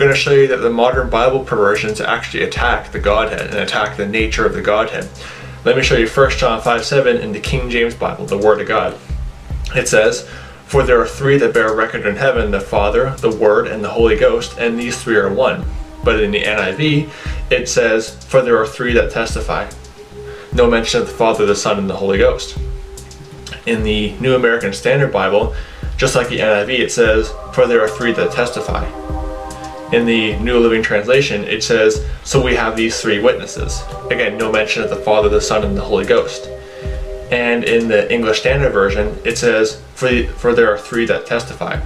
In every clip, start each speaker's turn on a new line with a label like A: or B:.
A: going to show you that the modern Bible perversions actually attack the Godhead and attack the nature of the Godhead. Let me show you 1 John 5 7 in the King James Bible, the Word of God. It says, For there are three that bear record in heaven the Father, the Word, and the Holy Ghost, and these three are one. But in the NIV, it says, For there are three that testify. No mention of the Father, the Son, and the Holy Ghost. In the New American Standard Bible, just like the NIV, it says, For there are three that testify in the New Living Translation, it says, So we have these three witnesses. Again, no mention of the Father, the Son, and the Holy Ghost. And in the English Standard Version, it says, For, the, for there are three that testify.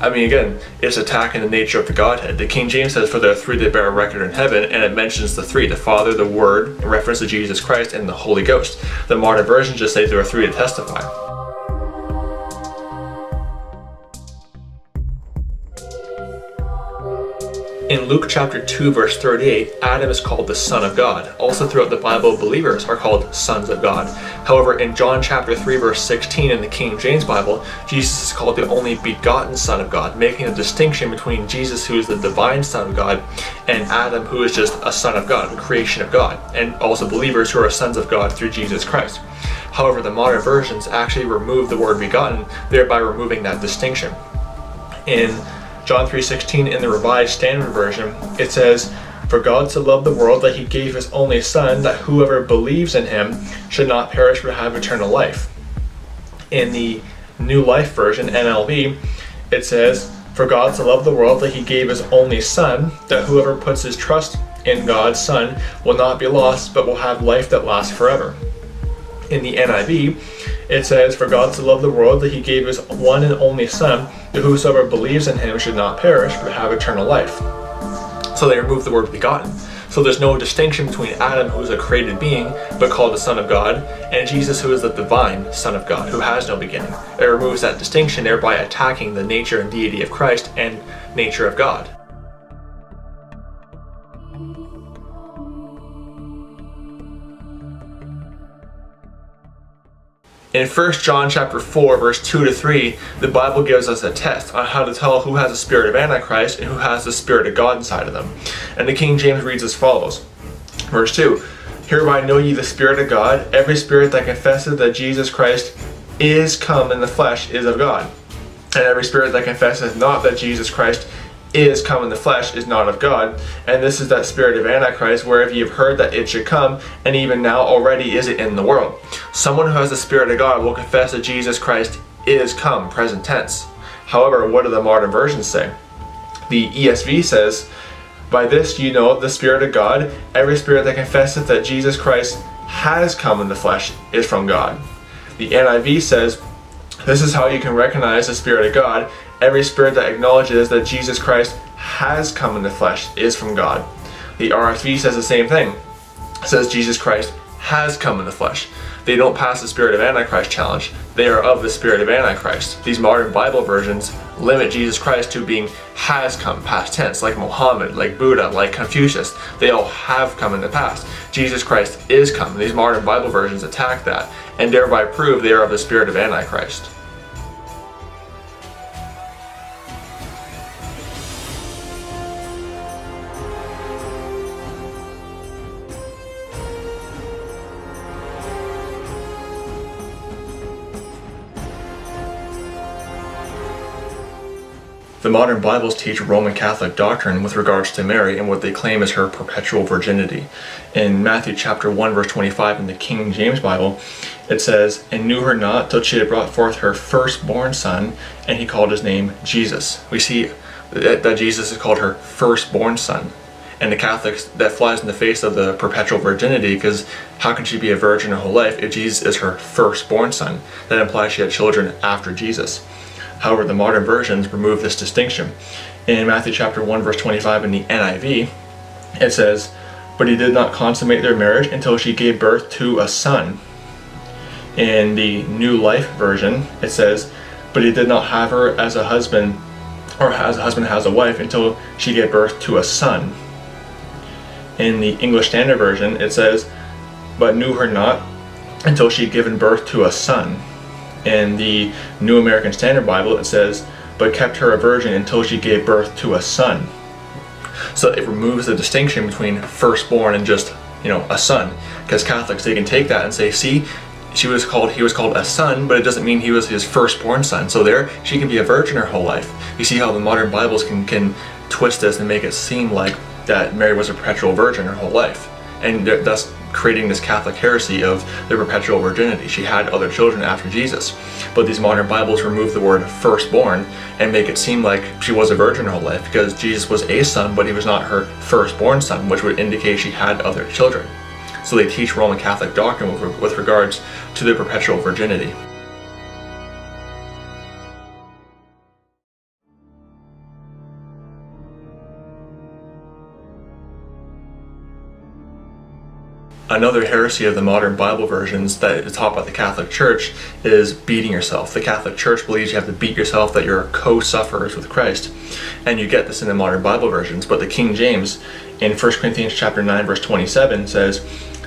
A: I mean, again, it's attacking the nature of the Godhead. The King James says, For there are three that bear a record in heaven, and it mentions the three the Father, the Word, in reference to Jesus Christ, and the Holy Ghost. The modern versions just say there are three that testify. In Luke chapter 2 verse 38, Adam is called the son of God. Also throughout the Bible, believers are called sons of God. However, in John chapter 3 verse 16 in the King James Bible, Jesus is called the only begotten son of God, making a distinction between Jesus who is the divine son of God and Adam who is just a son of God, a creation of God, and also believers who are sons of God through Jesus Christ. However, the modern versions actually remove the word begotten, thereby removing that distinction. In John 3.16 in the Revised Standard Version, it says, For God so loved the world that he gave his only Son, that whoever believes in him should not perish but have eternal life. In the New Life Version, NLV, it says, For God so loved the world that he gave his only Son, that whoever puts his trust in God's Son will not be lost, but will have life that lasts forever in the NIV, it says, For God so loved the world that he gave his one and only Son, that whosoever believes in him should not perish, but have eternal life. So they remove the word begotten. So there's no distinction between Adam, who is a created being, but called the Son of God, and Jesus, who is the divine Son of God, who has no beginning. It removes that distinction, thereby attacking the nature and deity of Christ and nature of God. In 1 John chapter 4 verse 2 to 3, the Bible gives us a test on how to tell who has the spirit of Antichrist and who has the spirit of God inside of them. And the King James reads as follows. Verse 2, Hereby know ye the spirit of God, every spirit that confesseth that Jesus Christ is come in the flesh is of God. And every spirit that confesseth not that Jesus Christ is come in the flesh is not of God. And this is that spirit of Antichrist, where if you've heard that it should come, and even now already is it in the world. Someone who has the Spirit of God will confess that Jesus Christ is come, present tense. However, what do the modern versions say? The ESV says, By this you know the Spirit of God, every spirit that confesseth that Jesus Christ has come in the flesh is from God. The NIV says, This is how you can recognize the Spirit of God Every spirit that acknowledges that Jesus Christ has come in the flesh is from God. The RSV says the same thing. It says Jesus Christ has come in the flesh. They don't pass the Spirit of Antichrist challenge. They are of the Spirit of Antichrist. These modern Bible versions limit Jesus Christ to being has come, past tense, like Mohammed, like Buddha, like Confucius. They all have come in the past. Jesus Christ is come. These modern Bible versions attack that and thereby prove they are of the Spirit of Antichrist. The modern Bibles teach Roman Catholic doctrine with regards to Mary and what they claim is her perpetual virginity. In Matthew chapter 1 verse 25 in the King James Bible, it says, And knew her not till she had brought forth her firstborn son, and he called his name Jesus. We see that, that Jesus is called her firstborn son. And the Catholics, that flies in the face of the perpetual virginity because how can she be a virgin her whole life if Jesus is her firstborn son? That implies she had children after Jesus. However, the modern versions remove this distinction. In Matthew chapter 1 verse 25 in the NIV, it says, But he did not consummate their marriage until she gave birth to a son. In the New Life version, it says, But he did not have her as a husband or as a husband has a wife until she gave birth to a son. In the English Standard Version, it says, But knew her not until she had given birth to a son in the New American Standard Bible, it says, but kept her a virgin until she gave birth to a son. So it removes the distinction between firstborn and just, you know, a son. Because Catholics, they can take that and say, see, she was called, he was called a son, but it doesn't mean he was his firstborn son. So there, she can be a virgin her whole life. You see how the modern Bibles can, can twist this and make it seem like that Mary was a perpetual virgin her whole life. And thus creating this Catholic heresy of the perpetual virginity. She had other children after Jesus. But these modern Bibles remove the word firstborn and make it seem like she was a virgin her whole life because Jesus was a son, but he was not her firstborn son, which would indicate she had other children. So they teach Roman Catholic doctrine with regards to the perpetual virginity. another heresy of the modern Bible versions that is taught by the Catholic Church is beating yourself. The Catholic Church believes you have to beat yourself, that you're co-sufferers with Christ. And you get this in the modern Bible versions, but the King James in 1 Corinthians chapter 9 verse 27 says,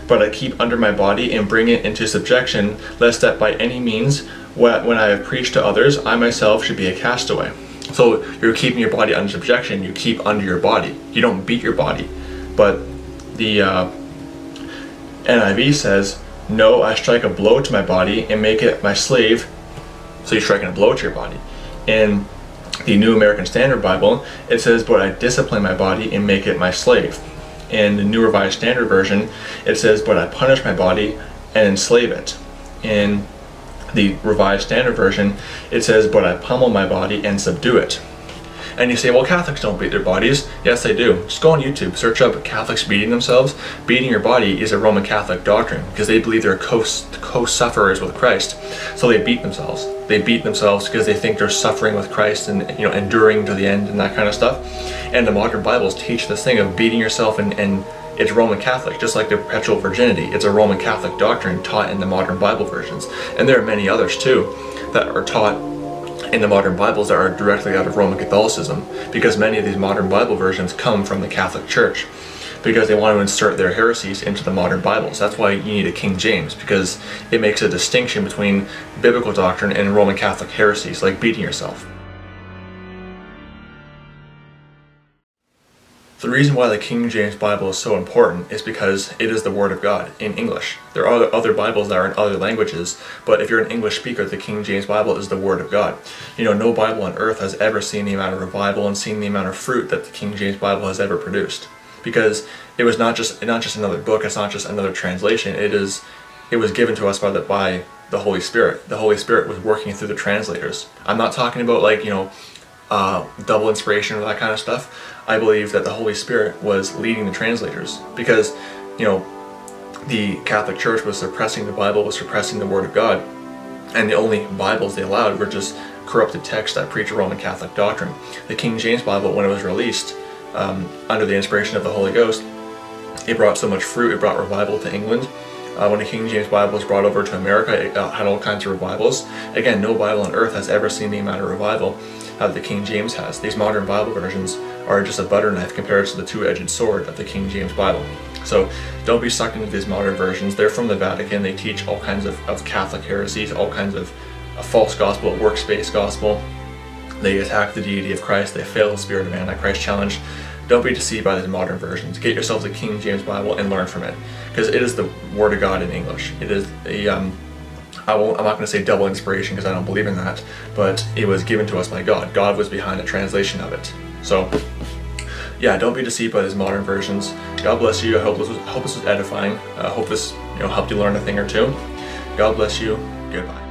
A: But I keep under my body and bring it into subjection, lest that by any means when I have preached to others, I myself should be a castaway. So you're keeping your body under subjection, you keep under your body. You don't beat your body. But the uh, NIV says, No, I strike a blow to my body and make it my slave. So you're striking a blow to your body. In the New American Standard Bible, it says, But I discipline my body and make it my slave. In the New Revised Standard Version, it says, But I punish my body and enslave it. In the Revised Standard Version, it says, But I pummel my body and subdue it. And you say, well, Catholics don't beat their bodies. Yes, they do. Just go on YouTube, search up Catholics beating themselves. Beating your body is a Roman Catholic doctrine because they believe they're co-sufferers with Christ. So they beat themselves. They beat themselves because they think they're suffering with Christ and you know enduring to the end and that kind of stuff. And the modern Bibles teach this thing of beating yourself and, and it's Roman Catholic, just like the perpetual virginity. It's a Roman Catholic doctrine taught in the modern Bible versions. And there are many others too that are taught in the modern Bibles that are directly out of Roman Catholicism, because many of these modern Bible versions come from the Catholic Church, because they want to insert their heresies into the modern Bibles. That's why you need a King James, because it makes a distinction between biblical doctrine and Roman Catholic heresies, like beating yourself. The reason why the King James Bible is so important is because it is the Word of God in English. There are other Bibles that are in other languages, but if you're an English speaker, the King James Bible is the Word of God. You know, no Bible on earth has ever seen the amount of revival and seen the amount of fruit that the King James Bible has ever produced. Because it was not just not just another book, it's not just another translation, it is it was given to us by the by the Holy Spirit. The Holy Spirit was working through the translators. I'm not talking about like, you know, uh, double inspiration or that kind of stuff, I believe that the Holy Spirit was leading the translators because, you know, the Catholic Church was suppressing the Bible, was suppressing the Word of God, and the only Bibles they allowed were just corrupted texts that preach Roman Catholic doctrine. The King James Bible, when it was released um, under the inspiration of the Holy Ghost, it brought so much fruit, it brought revival to England. Uh, when the King James Bible was brought over to America, it uh, had all kinds of revivals. Again, no Bible on earth has ever seen the amount of revival that the King James has. These modern Bible versions are just a butter knife compared to the two-edged sword of the King James Bible. So don't be sucked into these modern versions. They're from the Vatican. They teach all kinds of, of Catholic heresies, all kinds of a false gospel, a works-based gospel. They attack the deity of Christ. They fail the spirit of Antichrist challenge. Don't be deceived by these modern versions. Get yourself the King James Bible and learn from it, because it is the Word of God in English. It is the um, I won't, I'm not going to say double inspiration because I don't believe in that, but it was given to us by God. God was behind the translation of it. So, yeah, don't be deceived by these modern versions. God bless you. I hope this was, hope this was edifying. I uh, hope this you know helped you learn a thing or two. God bless you. Goodbye.